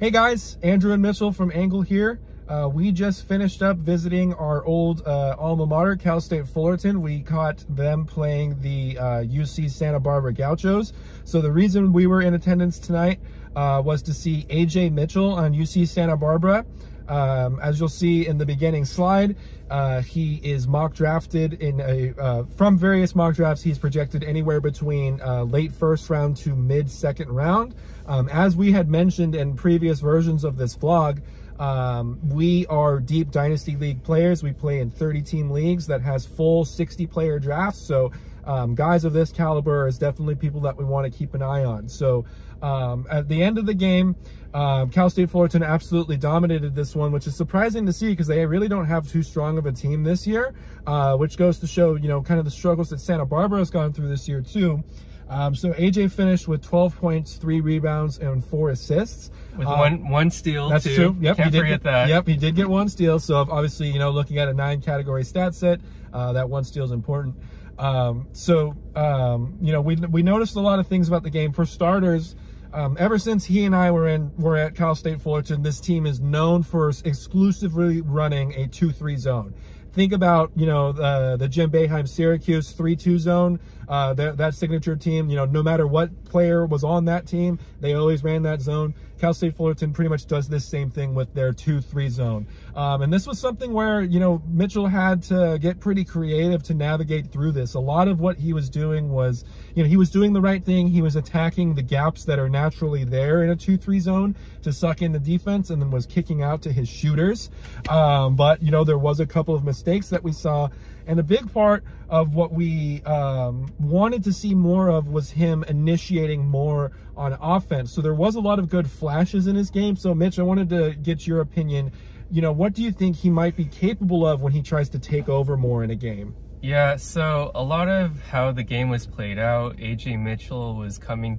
Hey guys, Andrew and Mitchell from Angle here. Uh, we just finished up visiting our old uh, alma mater, Cal State Fullerton. We caught them playing the uh, UC Santa Barbara Gauchos. So the reason we were in attendance tonight uh, was to see Ajay Mitchell on UC Santa Barbara. Um, as you'll see in the beginning slide, uh, he is mock drafted in a uh, from various mock drafts. He's projected anywhere between uh, late first round to mid second round. Um, as we had mentioned in previous versions of this vlog, um, we are deep dynasty league players. We play in 30 team leagues that has full 60 player drafts. So um, guys of this caliber is definitely people that we want to keep an eye on. So um, at the end of the game, um, Cal State Fullerton absolutely dominated this one, which is surprising to see because they really don't have too strong of a team this year, uh, which goes to show, you know, kind of the struggles that Santa Barbara has gone through this year too. Um, so Ajay finished with 12 points, three rebounds, and four assists. With um, one one steal, That's too. true. Yep, Can't he did forget get, that. Yep, he did get one steal. So obviously, you know, looking at a nine category stat set, uh, that one steal is important. Um, so, um, you know, we, we noticed a lot of things about the game. For starters, um, ever since he and I were in were at Cal State Fullerton, this team is known for exclusively running a 2-3 zone. Think about, you know, the, the Jim Boeheim Syracuse 3-2 zone, uh, that, that signature team, you know, no matter what player was on that team, they always ran that zone. Cal State Fullerton pretty much does this same thing with their 2-3 zone. Um, and this was something where, you know, Mitchell had to get pretty creative to navigate through this. A lot of what he was doing was, you know, he was doing the right thing. He was attacking the gaps that are naturally there in a 2-3 zone to suck in the defense and then was kicking out to his shooters. Um, but, you know, there was a couple of mistakes that we saw. And a big part of what we um, wanted to see more of was him initiating more on offense. So there was a lot of good flashes in his game. So Mitch, I wanted to get your opinion. You know, what do you think he might be capable of when he tries to take over more in a game? Yeah, so a lot of how the game was played out, Ajay Mitchell was coming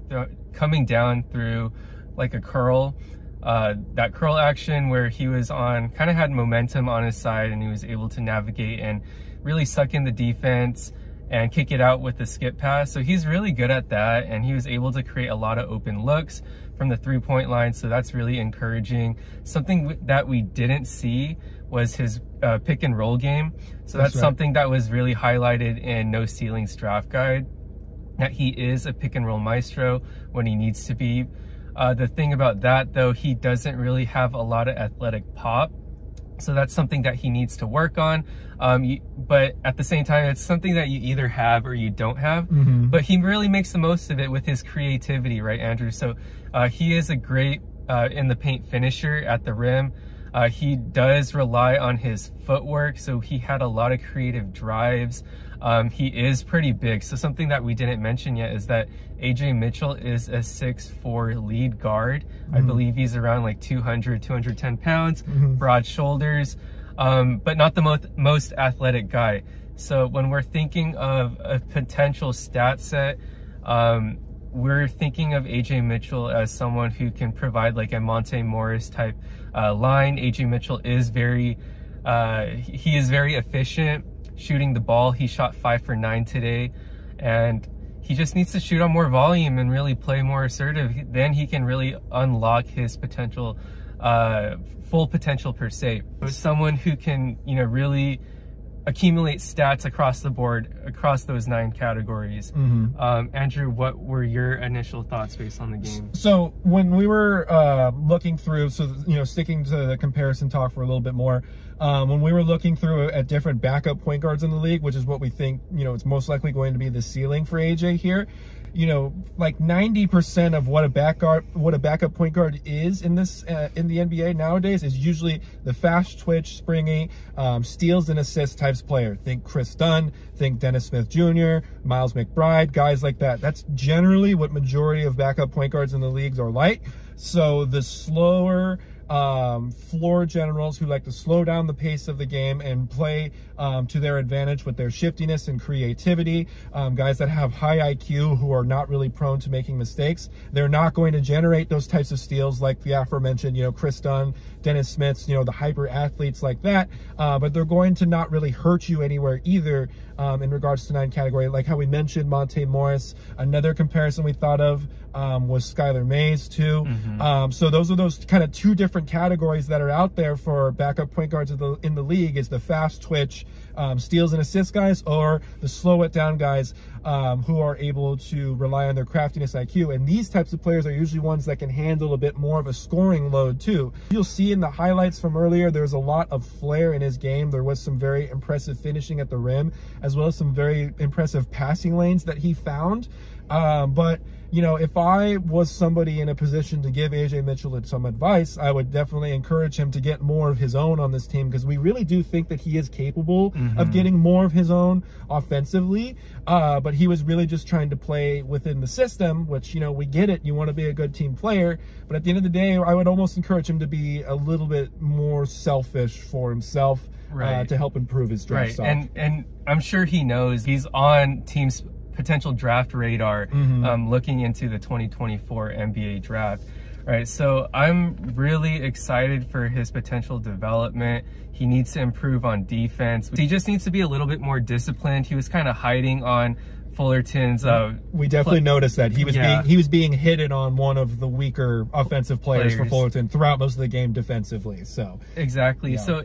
coming down through like a curl. Uh, that curl action where he was on kind of had momentum on his side and he was able to navigate and really suck in the defense and kick it out with the skip pass. So he's really good at that and he was able to create a lot of open looks from the three point line. So that's really encouraging. Something that we didn't see was his uh, pick and roll game. So that's, that's right. something that was really highlighted in No Ceilings draft guide that he is a pick and roll maestro when he needs to be. Uh, the thing about that though, he doesn't really have a lot of athletic pop. So that's something that he needs to work on. Um, you, but at the same time, it's something that you either have or you don't have. Mm-hmm. But he really makes the most of it with his creativity, right, Andrew? So uh, he is a great uh, in the paint finisher at the rim. Uh, he does rely on his footwork, so he had a lot of creative drives. Um, he is pretty big. So something that we didn't mention yet is that Ajay Mitchell is a 6'4 lead guard. Mm-hmm. I believe he's around like 200, 210 pounds, mm-hmm. broad shoulders, um, but not the most, most athletic guy. So when we're thinking of a potential stat set, um, we're thinking of Ajay Mitchell as someone who can provide like a Monte Morris type uh, line. AJ Mitchell is very, uh, he is very efficient shooting the ball. He shot five for nine today, and he just needs to shoot on more volume and really play more assertive. Then he can really unlock his potential, uh, full potential per se. Someone who can, you know, really accumulate stats across the board across those nine categories. Mm-hmm. Um, Andrew, what were your initial thoughts based on the game? So when we were uh, looking through, so you know, sticking to the comparison talk for a little bit more, um, when we were looking through at different backup point guards in the league, which is what we think, you know, it's most likely going to be the ceiling for Ajay here you know, like 90% of what a back guard, what a backup point guard is in this, uh, in the NBA nowadays is usually the fast twitch, springy, um, steals and assists types player. Think Kris Dunn, think Dennis Smith Jr., Miles McBride, guys like that. That's generally what majority of backup point guards in the leagues are like. So the slower, um, floor generals who like to slow down the pace of the game and play um, to their advantage with their shiftiness and creativity. Um, guys that have high IQ who are not really prone to making mistakes. They're not going to generate those types of steals like the aforementioned, you know, Kris Dunn, Dennis Smiths, you know, the hyper athletes like that. Uh, but they're going to not really hurt you anywhere either um, in regards to nine category. Like how we mentioned Monte Morris. Another comparison we thought of um, was Skylar Mays too. Mm-hmm. Um, so those are those kind of two different categories that are out there for backup point guards the, in the league is the fast twitch um, steals and assists guys or the slow it down guys um, who are able to rely on their craftiness IQ. And these types of players are usually ones that can handle a bit more of a scoring load too. You'll see in the highlights from earlier, there's a lot of flair in his game. There was some very impressive finishing at the rim, as well as some very impressive passing lanes that he found. Um, but you know, if I was somebody in a position to give Ajay Mitchell some advice, I would definitely encourage him to get more of his own on this team because we really do think that he is capable mm-hmm. of getting more of his own offensively. Uh, but he was really just trying to play within the system, which, you know, we get it. You want to be a good team player. But at the end of the day, I would almost encourage him to be a little bit more selfish for himself. Uh, right. Uh, to help improve his draft right. stock. And and I'm sure he knows he's on teams potential draft radar mm-hmm. um, looking into the 2024 NBA draft. Right, so I'm really excited for his potential development. He needs to improve on defense. He just needs to be a little bit more disciplined. He was kind of hiding on Fullerton's. Uh, we definitely noticed that he was yeah. being he was being hidden on one of the weaker offensive players, players, for Fullerton throughout most of the game defensively. So exactly. Yeah. So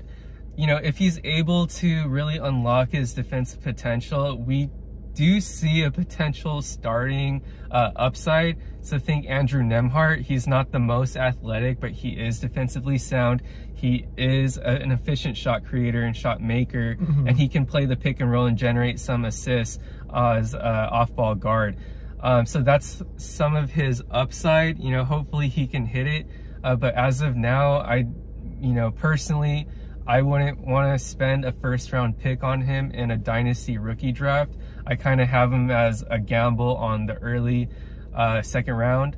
you know, if he's able to really unlock his defensive potential, we do see a potential starting uh, upside. So think Andrew Nembhard. He's not the most athletic, but he is defensively sound. He is a, an efficient shot creator and shot maker, mm-hmm. and he can play the pick and roll and generate some assists as uh, off-ball guard. Um, so that's some of his upside. You know, hopefully he can hit it. Uh, but as of now, I, you know, personally, I wouldn't want to spend a first round pick on him in a dynasty rookie draft. I kind of have him as a gamble on the early uh, second round.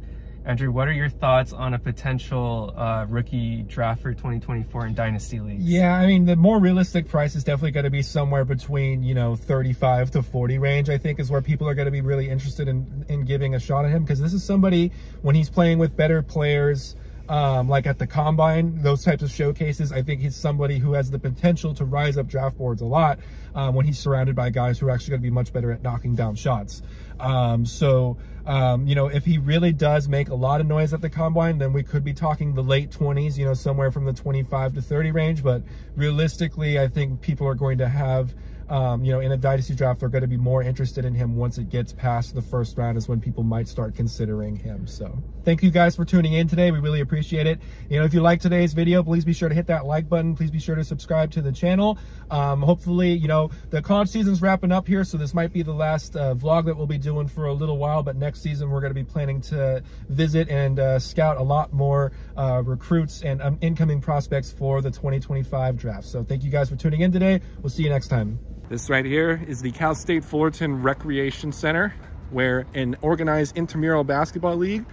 Andrew, what are your thoughts on a potential uh, rookie draft for 2024 in dynasty leagues? Yeah, I mean, the more realistic price is definitely going to be somewhere between, you know, 35 to 40 range, I think is where people are going to be really interested in, in giving a shot at him because this is somebody, when he's playing with better players, um, like at the combine, those types of showcases, I think he's somebody who has the potential to rise up draft boards a lot um, when he's surrounded by guys who are actually going to be much better at knocking down shots. Um, so, um, you know, if he really does make a lot of noise at the combine, then we could be talking the late 20s, you know, somewhere from the 25 to 30 range. But realistically, I think people are going to have um, you know, in a dynasty draft, they're going to be more interested in him once it gets past the first round is when people might start considering him. So thank you guys for tuning in today. We really appreciate it. You know, if you like today's video, please be sure to hit that like button. Please be sure to subscribe to the channel. Um, hopefully, you know, the college season's wrapping up here, so this might be the last uh, vlog that we'll be doing for a little while, but next season we're going to be planning to visit and uh, scout a lot more uh, recruits and um, incoming prospects for the 2025 draft. So thank you guys for tuning in today. We'll see you next time. This right here is the Cal State Fullerton Recreation Center, where an organized intramural basketball league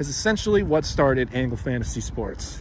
is essentially what started Angle Fantasy Sports.